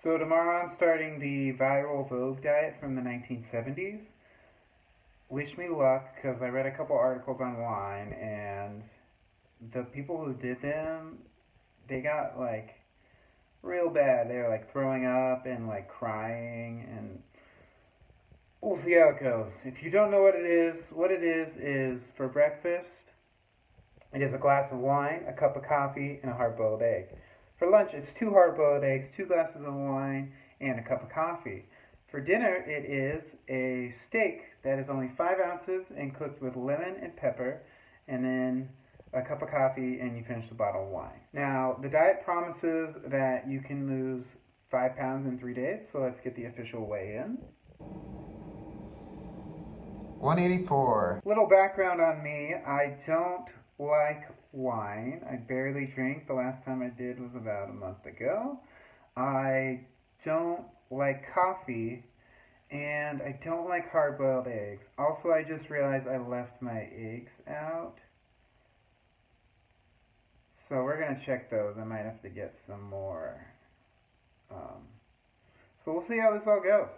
So tomorrow I'm starting the viral Vogue diet from the 1970s. Wish me luck because I read a couple articles online and the people who did them, they got like real bad. They were like throwing up and like crying and we'll see how it goes. If you don't know what it is, what it is is for breakfast, it is a glass of wine, a cup of coffee, and a hard-boiled egg. For lunch, it's two hard-boiled eggs, two glasses of wine, and a cup of coffee. For dinner, it is a steak that is only five ounces and cooked with lemon and pepper, and then a cup of coffee, and you finish the bottle of wine. Now, the diet promises that you can lose five pounds in three days, so let's get the official weigh-in. 184. Little background on me, I don't like wine. I barely drink. The last time I did was about a month ago. I don't like coffee and I don't like hard boiled eggs. Also, I just realized I left my eggs out. So we're going to check those. I might have to get some more. Um, so we'll see how this all goes.